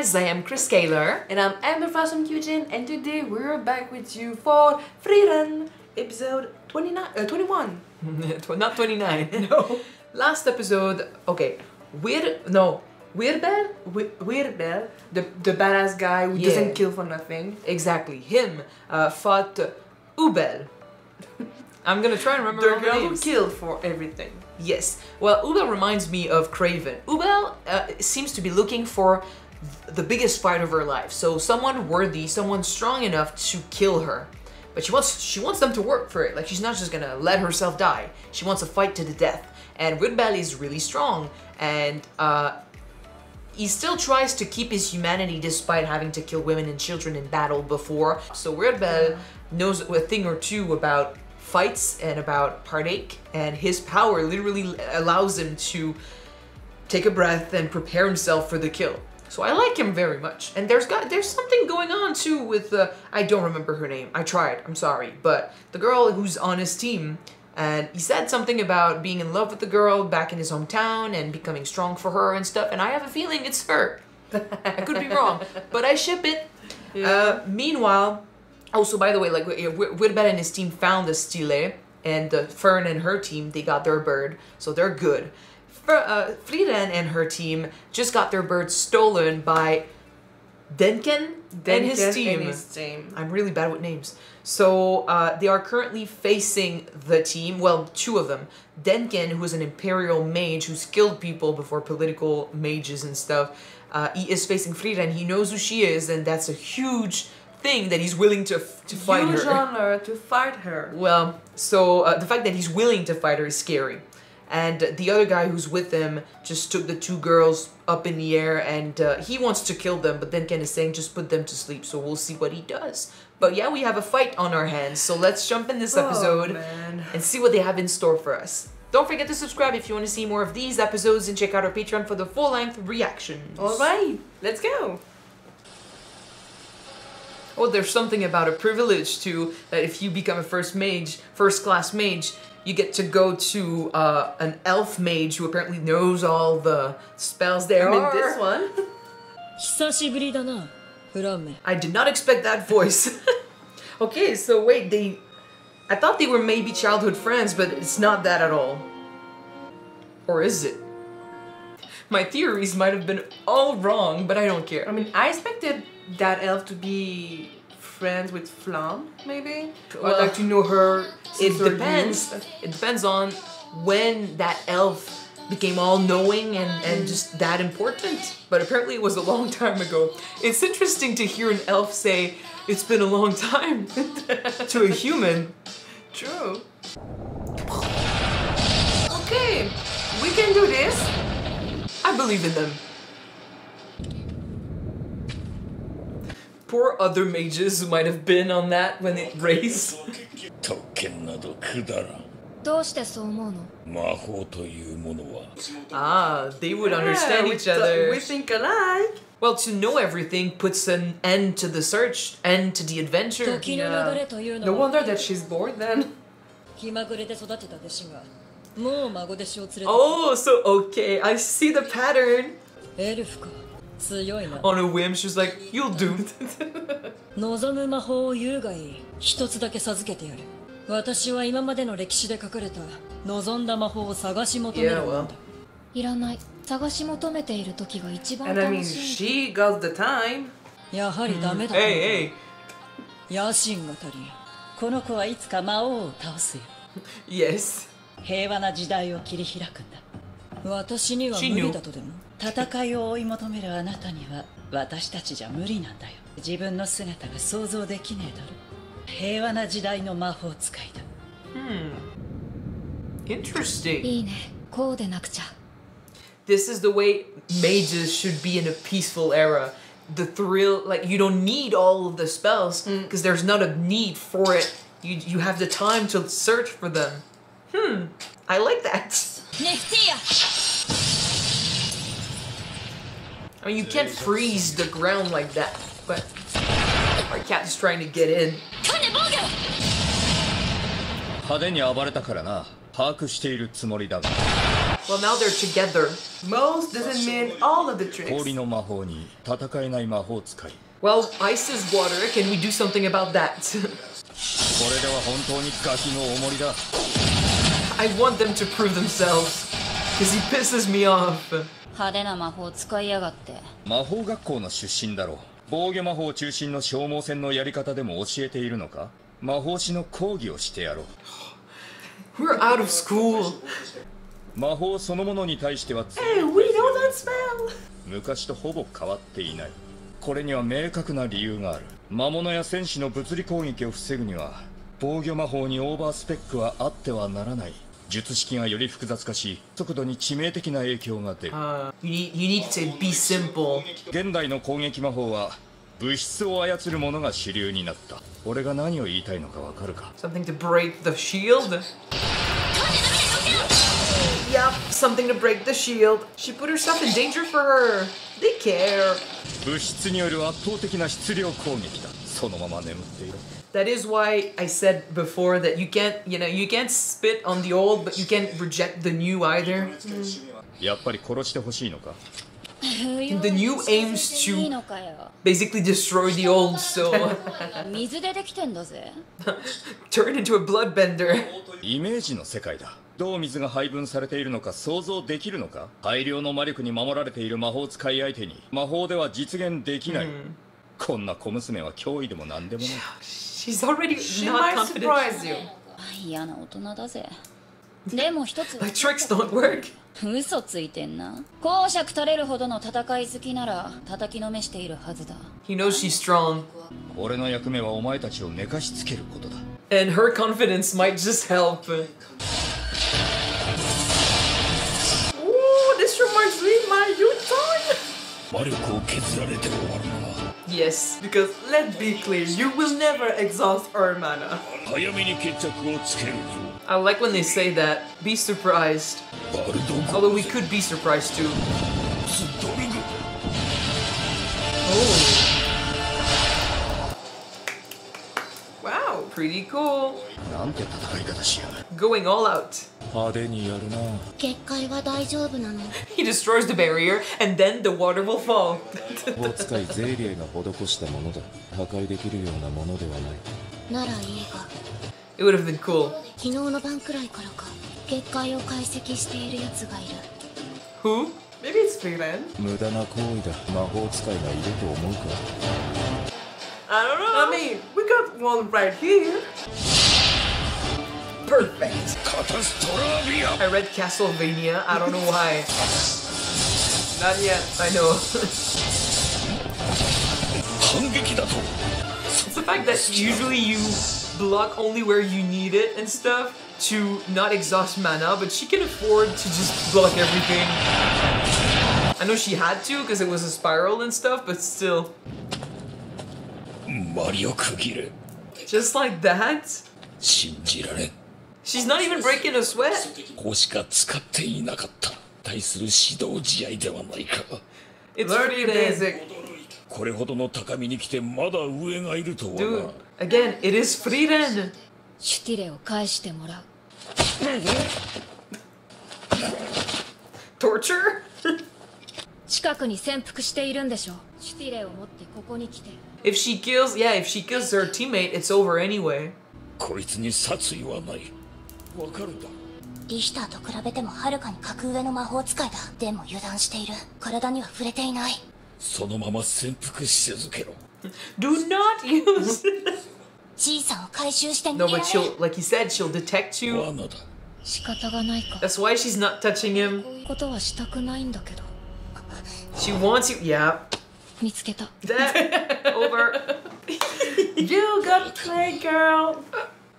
guys, I am Chris Kaileur. And I'm Amber from Kyuujin, and today we're back with you for Frieren, episode 29, uh, 21. Not 29. No. Last episode, okay, Weird, no, Wirbel? We- Wirbel, the, the badass guy who Yeah. doesn't kill for nothing. Exactly, him uh, fought Ubel. I'm gonna try and remember The all the girl who killed for everything. Yes. Well, Ubel reminds me of Kraven. Ubel uh, seems to be looking for the biggest fight of her life. So someone worthy, someone strong enough to kill her. But she wants she wants them to work for it. Like she's not just gonna let herself die. She wants a fight to the death. And Wirbel is really strong, and uh, he still tries to keep his humanity despite having to kill women and children in battle before. So Wirbel knows a thing or two about fights and about heartache, and his power literally allows him to take a breath and prepare himself for the kill. So I like him very much. And there's got there's something going on too with uh, I don't remember her name. I tried. I'm sorry, but the girl who's on his team. And he said something about being in love with the girl back in his hometown and becoming strong for her and stuff. And I have a feeling it's her. I could be wrong, but I ship it. Uh, meanwhile, also by the way, like Wirbel and his team found the Stille, and uh, Fern and her team they got their bird, so they're good. Uh, Frieren and her team just got their bird stolen by Denken, and his team. And his team. I'm really bad with names. So uh, they are currently facing the team. Well, two of them. Denken, who is an imperial mage who's killed people before political mages and stuff. Uh, he is facing Frieren, and he knows who she is, and that's a huge thing that he's willing to f- to fight Huge her. honor to fight her. Well, so uh, the fact that he's willing to fight her is scary. And the other guy who's with him just took the two girls up in the air and uh, he wants to kill them, but Denken is saying just put them to sleep, so we'll see what he does. But yeah, we have a fight on our hands, so let's jump in this episode Oh, and see what they have in store for us. Don't forget to subscribe if you want to see more of these episodes and check out our Patreon for the full length reactions. Alright, let's go. Oh, there's something about a privilege too that if you become a first mage, first class mage, you get to go to uh, an elf mage who apparently knows all the spells there are. in this one. I did not expect that voice. okay, so wait, they... I thought they were maybe childhood friends, but it's not that at all. Or is it? My theories might have been all wrong, but I don't care. I mean, I expected that elf to be friends with Flamme, maybe? Or Well, like to know her It depends. It depends on when that elf became all knowing and, and just that important. But apparently it was a long time ago. It's interesting to hear an elf say, It's been a long time to a human. True. Okay, we can do this. I believe in them. Poor other mages who might have been on that when it raised. 特権などくだらんどうしてそう思うの魔法というものは Ah, they would understand Yeah, we each th- other. We think alike. Well, to know everything puts an end to the search, end to the adventure. 時の流れという No のは wonder that she's bored then. 気まぐれで育てた弟子がもう孫弟子を連れて Oh, so okay, I see the pattern. エルフか強いな On a whim, she was like, "You'll do." 望む魔法を有がいい一つだけ授けてやる私は今までの歴史で書かれた望んだ魔法を探し求める Yeah, も well. んだいらない探し求めている時が一番 And I mean, 楽しい she got the time. やはりダメだ、 Hey, hey. 野心が足りんこの子はいつか魔王を倒すよ Yes. 平和な時代を切り開くんだ私には無理だとでも 戦いを追い求めるあなたには私たちじゃ無理なんだよ自分の姿が想像できねえだろ平和な時代の魔法使いだ Interesting. いいねこうでなくちゃ This is the way mages should be in a peaceful era. The thrill, like you don't need all of the spells because there's not a need for it. You you have the time to search for them. Hmm, I like that. ネフティア I mean, you can't freeze the ground like that, but our cat is trying to get in. 派手に暴れたからな把握しているつもりだが Well, now they're together. Most doesn't mean all of the tricks. 氷の魔法に戦えない魔法使い Well, ice is water. Can we do something about that? これでは本当にガキのおもりだ I want them to prove themselves. Because he pisses me off. 派手な魔法使いやがって。魔法学校の出身だろう。防御魔法中心の消耗戦のやり方でも教えているのか？魔法師の講義をしてやろう。We're out of school. 魔法そのものに対しては Hey, we know that spell. 昔とほぼ変わっていない。これには明確な理由がある。魔物や戦士の物理攻撃を防ぐには防御魔法にオーバースペックはあってはならない術式がより複雑化し速度に致命的な影響が出る Uh, you need you. 現代の攻撃魔法は物質を操るものが主流になった俺が何を言いたいのかわかるか Something to break the shield. Yep, something to break the shield. She put herself in danger for her. They care. 物質による圧倒的な質量攻撃だそのまま眠っていろ That is why I said before that you can't, you know, you can't spit on the old, but you can't reject the new either. やっぱり殺してほしいのか The new aims いい to のかよ basically destroy the old, so 水でできてんだぜ turn into a bloodbender. イメージの世界だどう水が配分されているのか想像できるのか大量の魔力に守られている魔法使い相手に魔法では実現できない、こんな小娘は脅威でも何でもない She's already She not might confident. surprise you. 嫌な大人だぜでも一つ My tricks don't work. 嘘ついてんな公爵垂れるほどの戦い好きなら叩きのめしているはずだ He knows she's strong, 俺の役目はお前たちを寝かしつけることだ and her confidence might just help. Ooh, this reminds me of my youth time. 魔力を削られて終わるな Yes, because let's be clear, you will never exhaust our mana. I like when they say that. Be surprised. Although we could be surprised too. Oh. oh. Pretty cool. Going all out. He destroys the barrier and then the water will fall. it would have been cool. Who? Maybe it's Frieren. I don't know. I mean, we got one right here. Perfect. Catastrophe. I read Castlevania. I don't know why. Not yet. I know. it's the fact that usually you block only where you need it and stuff to not exhaust mana, but she can afford to just block everything. I know she had to because it was a spiral and stuff, but still. Just like that? She's not even breaking a sweat. こしか使っていなかった。対する指導試合ではないか。It's pretty basic. これほどの高みに来てまだ上がいるとはな。Dude, again, it is Frieren. シュティレを返してもらう。Torture? 近くに潜伏しているんでしょ。シュティレを持ってここに来て。If she kills, yeah, if she kills her teammate, it's over anyway. こいつに殺意はないわかるだリヒターと比べてもはるかに格上の魔法使いだでも油断している体には触れていないそのまま潜伏し続けろ Do not use. じいさんを回収して逃 no, げら but れ she'll, like he said, she'll detect you. 罠だ仕方がないか That's why she's not touching him. こういうことはしたくないんだけど She wants you. Yeah. 見つけた That over. You got played, girl.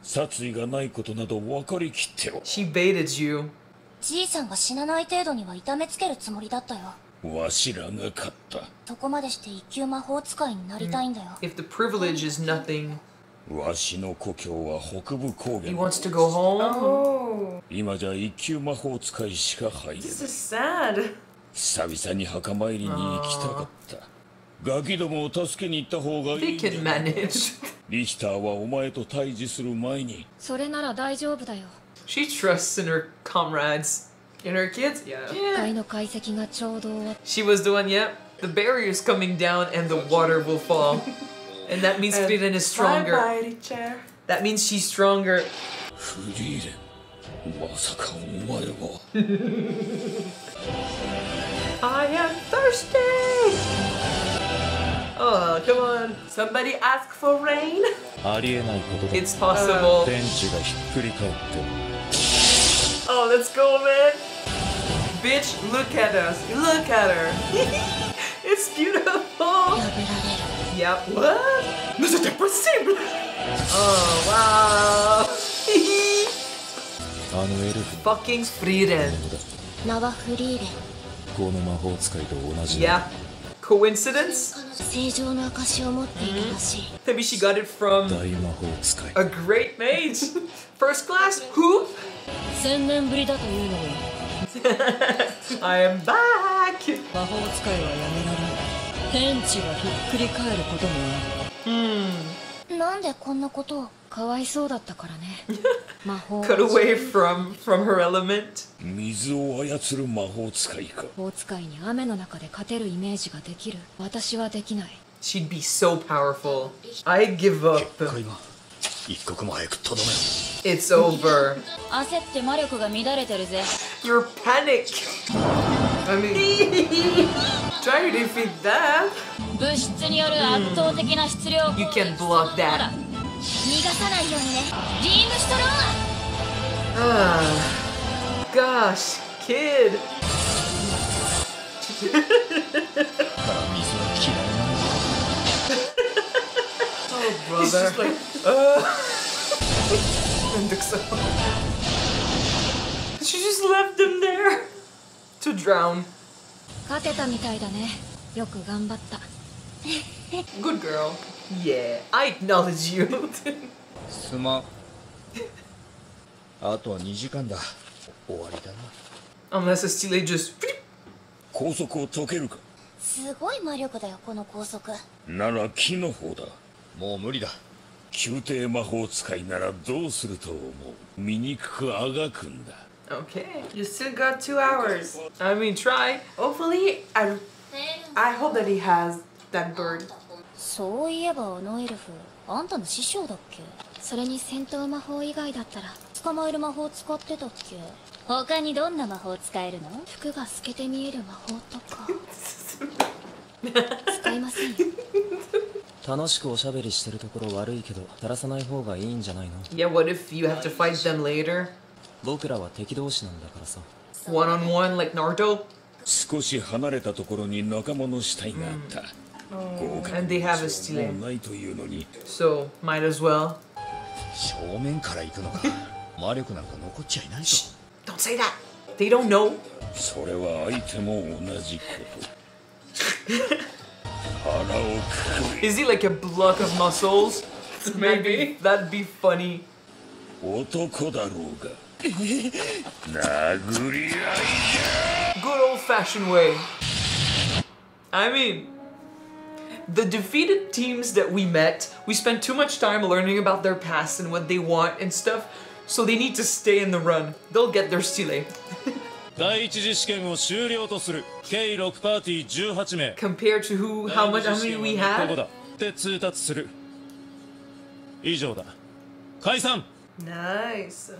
殺意がないことなど分かりきってろ She baited you. じいさんが死なない程度には痛めつけるつもりだったよわしらが勝ったそこまでして一級魔法使いになりたいんだよ、If the privilege is nothing, わしの故郷は北部高 he 原 wants to go home? Oh, 今じゃ一級魔法使いしか入れ this ない is sad. 久々に墓参りに行きたかったガキどもを助けに行った方がいい They can manage. リヒターはお前と対峙する前に。それなら大丈夫だよ。She trusts in her comrades. In her kids? Yeah, yeah. She was the one yeah the barrier coming down and the water will fall. And that means Frieren is stronger. bye bye, that means she's stronger. I am thirsty! Oh, come on. Somebody ask for rain? It's possible. Oh, let's go, man. Bitch, look at us. Look at her. it's beautiful. Yep. What? No, it's impossible. Oh, wow. Fucking Frieren. Yeah. Coincidence? Maybe she got it from a great mage. First class? Who? I am back! なんでこんなことをかわいそうだったからね 魔法 Cut away from from her element. 水を操る魔法使いか魔法使いに雨の中で勝てるイメージができる私はできない She'd be so powerful. I give up. 会が 一刻も早くとどめろ It's over. 焦って魔力が乱れてるぜ You're panic. I mean, try to defeat that. 物質による圧倒的な質量 You can block ほ that. ら逃がさないようにねリングシュトロー Ah. Gosh, kid. He's brother. just like, uh. she just left him there to drown. 勝てたみたいだねよく頑張った Good girl. Yeah, I acknowledge you. すまんあとは2時間だ終わりだな Unless Estile just. 拘束を解けるかすごい魔力だよこの高速なら木の方だ もう無理だ宮廷魔法使いならどうすると思う？醜くあがくんだ Okay. You still got two hours. I mean, try. Hopefully, I, I hope that he has that bird. そういえばあのエルフあんたの師匠だっけ？それに戦闘魔法以外だったら捕まえる魔法使ってたっけ？他にどんな魔法使えるの？服が透けて見える魔法とか 使いませんよ楽しくおしゃべりしてるところ悪いけど垂らさない方がいいんじゃないの？Yeah, what if you have to fight them later? 僕らは敵同士なんだからさ One on one, like Naruto? 少し離れたところに仲間の死体があった、豪華 And they have a も stile. ないというのに So, might as well. 正面から行くのか 魔力なんか残っちゃいないぞ Don't say that. They don't know. それは相手も同じこと Is he like a block of muscles? Maybe. That'd be, funny. Good old fashioned way. I mean, the defeated teams that we met, we spent too much time learning about their past and what they want and stuff, so they need to stay in the run. They'll get their Stille. 第一次試験を終了とする計6パーティー18名 Compared to who, how much, how many we ここ had? だって通達する以上だ解散 Nice.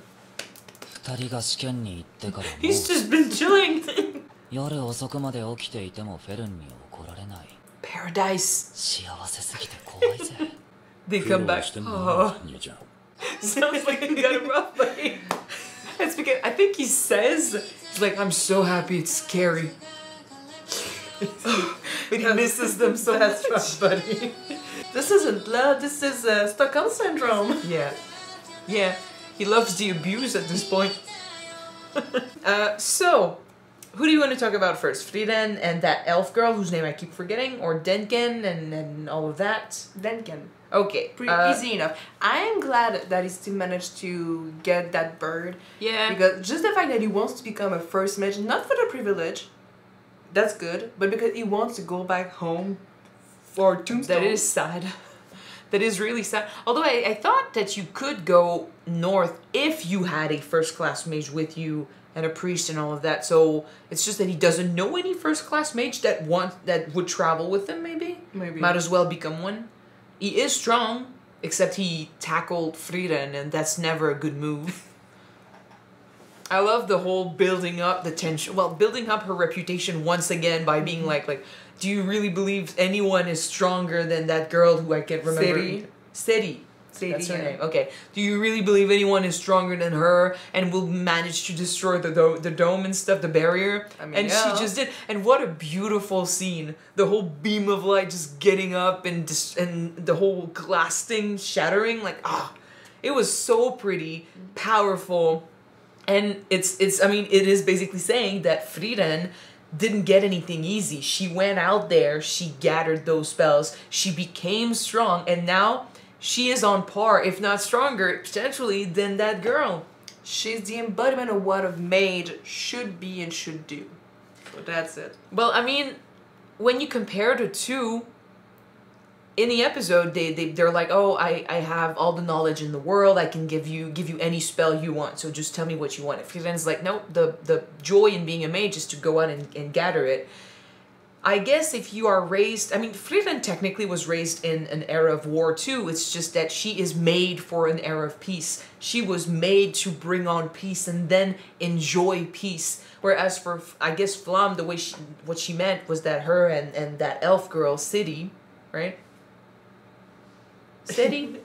二人が試験に行ってからも He's just been chilling. 夜遅くまで起きていてもフェルンに怒られない Paradise. 幸せすぎて怖いぜ They 苦 come 労 back. Oh, 兄ちゃん sounds like he got a rough day. It's because I think he says, it's like, I'm so happy it's scary. but he misses them so That's much. rough, buddy. This isn't love, this is uh, Stockholm Syndrome. Yeah. Yeah. He loves the abuse at this point. uh, so, who do you want to talk about first? Frieren and that elf girl whose name I keep forgetting? Or Denken and, and all of that? Denken. Okay. Pretty uh, easy enough. I am glad that he still managed to get that bird. Yeah. Because just the fact that he wants to become a first mage, not for the privilege, that's good, but because he wants to go back home for Tombstone. That is sad. That is really sad. Although I, I thought that you could go north if you had a first class mage with you and a priest and all of that. So it's just that he doesn't know any first class mage that want that would travel with him. Maybe Maybe. might as well become one. He is strong, except he tackled Frieren, and that's never a good move. I love the whole building up the tension. Well, building up her reputation once again by being like, like, do you really believe anyone is stronger than that girl who I can't remember? Serie. Serie, That's her name. Okay. Do you really believe anyone is stronger than her and will manage to destroy the do- the dome and stuff, the barrier? I mean, and yeah. she just did. And what a beautiful scene! The whole beam of light just getting up and dis- and the whole glass thing shattering. Like ah, it was so pretty, powerful, and it's it's. I mean, it is basically saying that Frieren didn't get anything easy. She went out there, she gathered those spells, she became strong, and now she is on par, if not stronger, potentially, than that girl. She's the embodiment of what a mage should be and should do. So that's it. Well, I mean, when you compare the two, in the episode, they, they they're like, oh, I, I have all the knowledge in the world. I can give you give you any spell you want. So just tell me what you want. If Frieren's like, no, the the joy in being a mage is to go out and, and gather it. I guess if you are raised, I mean, Frieren technically was raised in an era of war too. It's just that she is made for an era of peace. She was made to bring on peace and then enjoy peace. Whereas for, I guess, Flamme, the way she, what she meant was that her and, and that elf girl, Serie, right? Serie?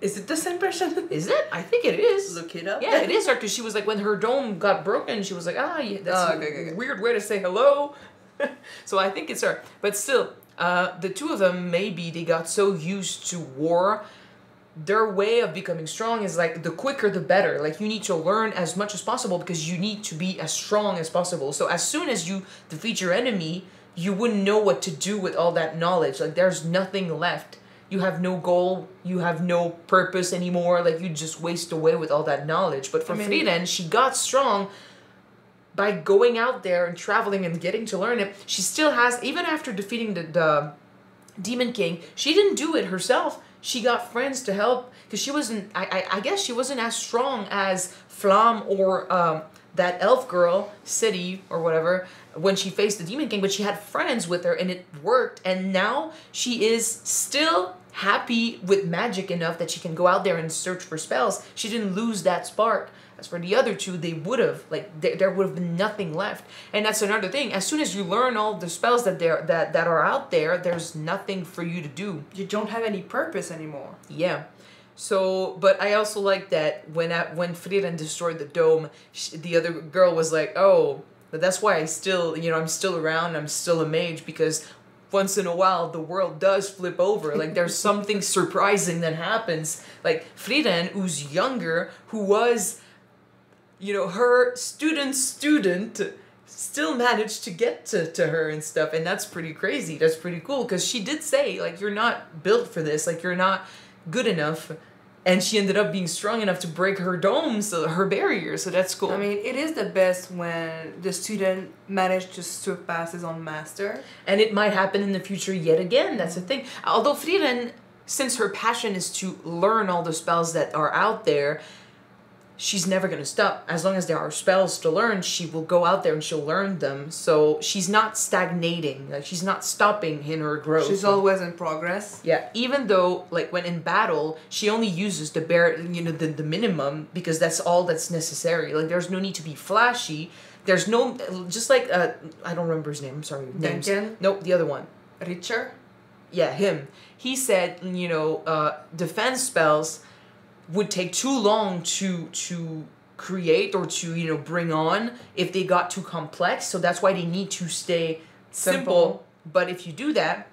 Is it the same person? is it? I think it is. Look it up. Yeah, it is her because she was like when her dome got broken, she was like, ah, yeah, that's Oh, a okay, okay, okay. weird way to say hello. so I think it's her. But still, uh, the two of them maybe they got so used to war. Their way of becoming strong is like the quicker the better. Like you need to learn as much as possible because you need to be as strong as possible. So as soon as you defeat your enemy, you wouldn't know what to do with all that knowledge. Like there's nothing left. You have no goal, you have no purpose anymore. Like you just waste away with all that knowledge. But for I mean- Frieren, she got strong by going out there and traveling and getting to learn it. She still has, even after defeating the, the Demon King, she didn't do it herself. She got friends to help because she wasn't. I, I I guess she wasn't as strong as Flamme or um, that elf girl, Serie or whatever, when she faced the Demon King. But she had friends with her, and it worked. And now she is still happy with magic enough that she can go out there and search for spells. She didn't lose that spark. As for the other two, they would have like there, there would have been nothing left, and that's another thing. As soon as you learn all the spells that there that that are out there, there's nothing for you to do. You don't have any purpose anymore. Yeah. So, but I also like that when I, when Frieren destroyed the dome, sh the other girl was like, "Oh, but that's why I still, you know, I'm still around. I'm still a mage because once in a while the world does flip over. Like there's something surprising that happens. Like Frieren, who's younger, who was, you know, her student's student." still managed to get to, to her and stuff and that's pretty crazy that's pretty cool because she did say like you're not built for this like you're not good enough and she ended up being strong enough to break her dome so her barrier so that's cool I mean, it is the best when the student managed to surpass his own master. and it might happen in the future yet again that's the thing although Frieren since her passion is to learn all the spells that are out there she's never going to stop as long as there are spells to learn she will go out there and she'll learn them so she's not stagnating like she's not stopping in her growth She's always in progress. Yeah, even though like when in battle, she only uses the bare you know the, the minimum because that's all that's necessary. Like there's no need to be flashy. There's no just like uh I don't remember his name. I'm sorry. Names. Duncan? Nope, the other one. Richter. Yeah, him. He said, you know, uh defense spells would take too long to to create or to, you know, bring on if they got too complex. So that's why they need to stay simple. Simple. But if you do that,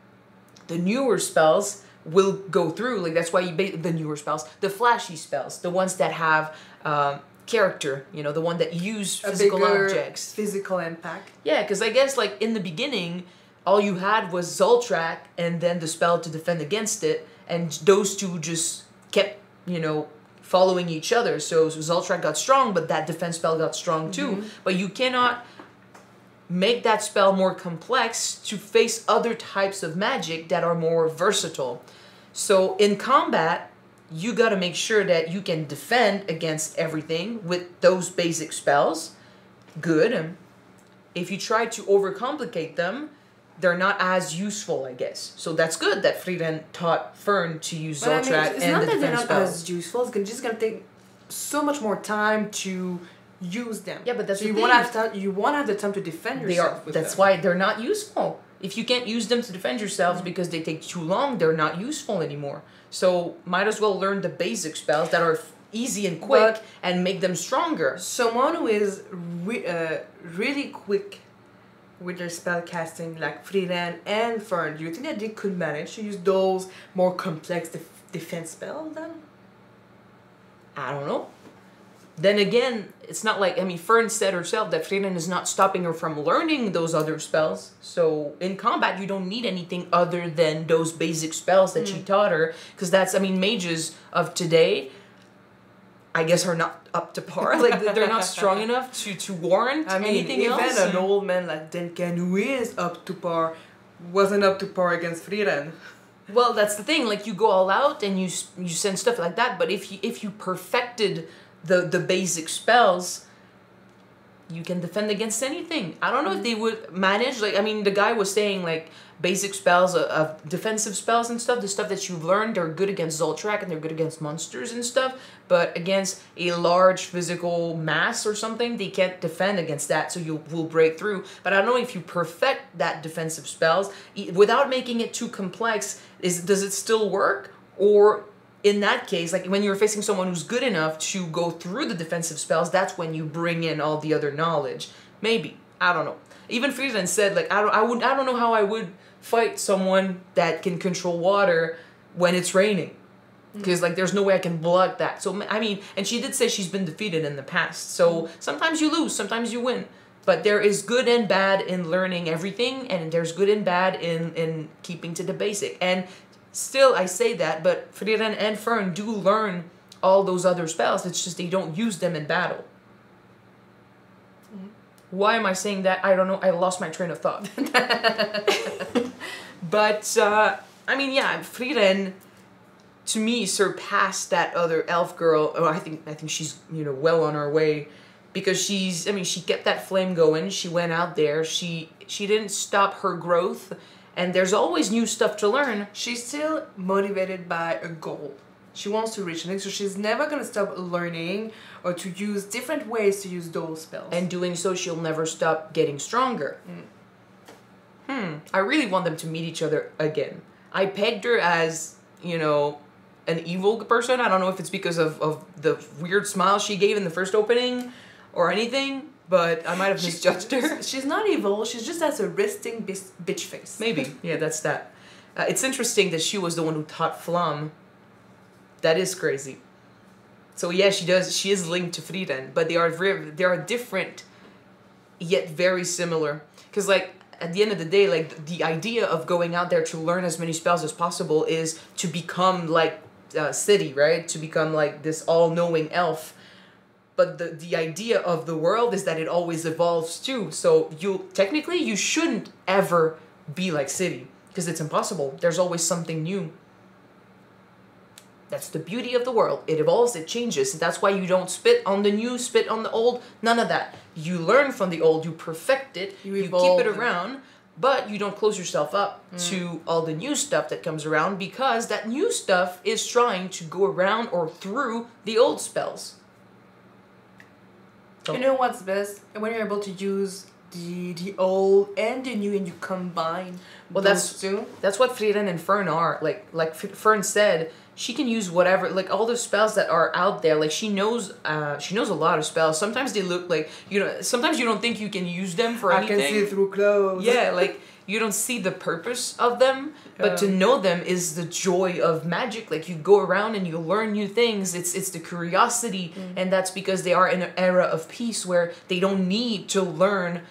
the newer spells will go through. Like that's why you ba- the newer spells, the flashy spells, the ones that have um, character. You know, the one that use A physical objects. physical impact. Yeah, because I guess like in the beginning, all you had was Zoltraak and then the spell to defend against it, and those two just kept you know following each other. So Zoltraak got strong, but that defense spell got strong too. Mm-hmm. But you cannot make that spell more complex to face other types of magic that are more versatile. So in combat, you got to make sure that you can defend against everything with those basic spells, good. If you try to overcomplicate them, they're not as useful, I guess. So that's good that Frieren taught Fern to use But I mean, Zoltraak it's and not that they're not as useful. It's gonna- just gonna take so much more time to use them. Yeah, but that's so the you want to thing. have time. You want to have the time to defend They yourself. are. That's them. why they're not useful. If you can't use them to defend yourselves because they take too long, they're not useful anymore. So might as well learn the basic spells that are easy and quick But- and make them stronger. someone who is re- uh, really quick with their spell casting, like Frieren and Fern, do you think that they could manage to use those more complex def- defense spells then? I don't know. Then again, it's not like I mean Fern said herself that Frieren is not stopping her from learning those other spells. So in combat you don't need anything other than those basic spells that she mm. taught her. Because that's I mean mages of today I guess are not up to par. Like they're not strong enough to, to warrant I mean, anything even else. an old man like who is up to par wasn't up to par against Frieren. Well, that's the thing. Like you go all out and you you send stuff like that. But if you if you perfected the the basic spells, you can defend against anything. I don't know if mm-hmm. they would manage. Like I mean, the guy was saying like basic spells of, of defensive spells and stuff. The stuff that you've learned, they're good against Zoltraak and they're good against monsters and stuff. But against a large physical mass or something, they can't defend against that. So you will break through. But I don't know if you perfect that defensive spells without making it too complex. Is does it still work or? In that case, like when you're facing someone who's good enough to go through the defensive spells, that's when you bring in all the other knowledge. Maybe I don't know. Even Frieren said like I don't I would I don't know how I would fight someone that can control water when it's raining mm. because like there's no way I can block that. So I mean, and she did say she's been defeated in the past. So mm. sometimes you lose, sometimes you win. But there is good and bad in learning everything, and there's good and bad in in keeping to the basic. And still, I say that, but Frieren and Fern do learn all those other spells. It's just they don't use them in battle. Why am I saying that? I don't know. I lost my train of thought. but uh, I mean, yeah, Frieren to me surpassed that other elf girl. Oh, I think I think she's you know well on her way because she's I mean she kept that flame going. She went out there. She she didn't stop her growth, and there's always new stuff to learn. She's still motivated by a goal. She wants to reach something, so she's never gonna stop learning or to use different ways to use those spells. And doing so, she'll never stop getting stronger. Hmm. I really want them to meet each other again. I pegged her as, you know, an evil person. I don't know if it's because of, of the weird smile she gave in the first opening or anything, but I might have misjudged her. She's not evil. She's just has a resting bitch face. Maybe. Yeah, that's that. Uh, it's interesting that she was the one who taught Flamme. That is crazy. So yeah, she does. She is linked to Frieren, but they are very, they are different, yet very similar. Because like at the end of the day, like the idea of going out there to learn as many spells as possible is to become like uh, Serie, right? To become like this all-knowing elf. But the the idea of the world is that it always evolves too. So you technically you shouldn't ever be like Serie because it's impossible. There's always something new. That's the beauty of the world. It evolves, it changes. That's why you don't spit on the new, spit on the old. None of that. You learn from the old, you perfect it, You you, keep it it. around, but you don't close yourself up mm. to all the new stuff that comes around because that new stuff is trying to go around or through the old spells. You know what's best? When you're able to use the the old and the new and you combine Well, those that's- two. That's what Frieren and Fern are. Like like Fern said, she can use whatever like all the spells that are out there. Like she knows uh she knows a lot of spells. Sometimes they look like you know sometimes you don't think you can use them for I anything. I can see through clothes. yeah, like you don't see the purpose of them, but to know them is the joy of magic. Like you go around and you learn new things. It's it's the curiosity, mm. and that's because they are in an era of peace where they don't need to learn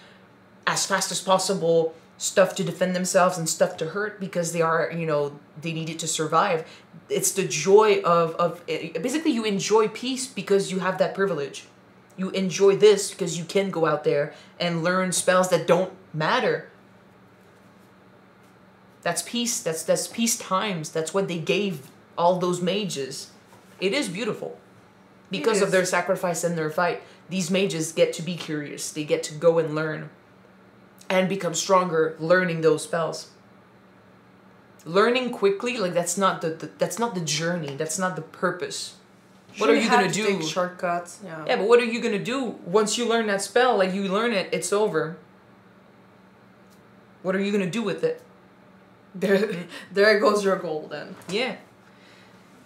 as fast as possible stuff to defend themselves and stuff to hurt because they are you know they need it to survive it's the joy of of it. basically you enjoy peace because you have that privilege you enjoy this because you can go out there and learn spells that don't matter that's peace that's that's peace times that's what they gave all those mages it is beautiful because It of their sacrifice and their fight, these mages get to be curious. They get to go and learn and become stronger learning those spells. Learning quickly, like that's not the, the that's not the journey. That's not the purpose. What are you gonna to do? Take shortcuts. Yeah. Yeah, but what are you gonna do once you learn that spell? Like you learn it, it's over. What are you gonna do with it? There, there goes your goal then. Yeah.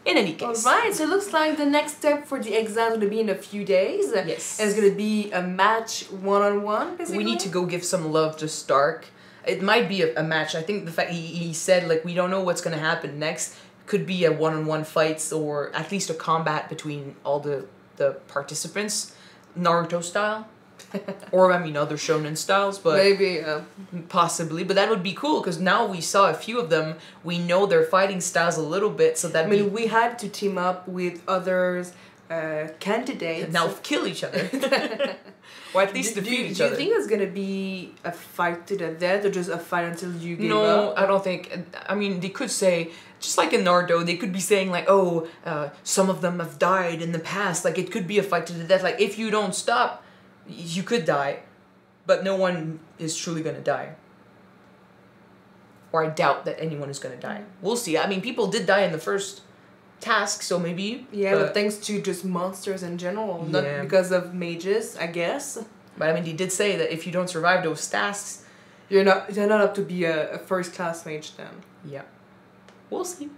In any case. Alright, so it looks like the next step for the exam is gonna be in a few days. Yes. And it's gonna be a match one on one, basically. We need to go give some love to Stark. It might be a, a match. I think the fact he, he said like we don't know what's gonna happen next could be a one on one fights or at least a combat between all the the participants, Naruto style, or I mean other shonen styles, but Maybe. Uh, possibly. But that would be cool because now we saw a few of them. We know their fighting styles a little bit, so that I mean, we had to team up with others uh, candidates. now kill each other, or at least do, defeat do, each do you think it's gonna be a fight to the death or just a fight until you give No, up? I don't think. I mean, they could say just like in Naruto, they could be saying like, "Oh, uh, some of them have died in the past." Like it could be a fight to the death. Like if you don't stop, you could die, but no one is truly gonna die. Or I doubt that anyone is gonna die. Mm. We'll see. I mean, people did die in the first task, so maybe. Yeah, but, but, thanks to just monsters in general, not because of mages, I guess. but I mean, he did say that if you don't survive those tasks, You're not you're not up to be a, a first class mage then. Yeah, we'll see.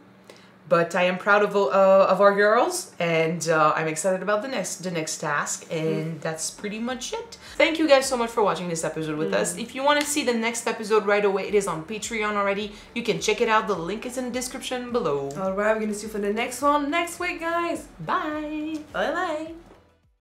But I am proud of uh, of our girls, and uh, I'm excited about the next the next task, and that's pretty much it. Thank you guys so much for watching this episode with us. If you want to see the next episode right away, it is on Patreon already. You can check it out. The link is in the description below. Alright, we're gonna see you for the next one next week, guys. Bye. Bye bye.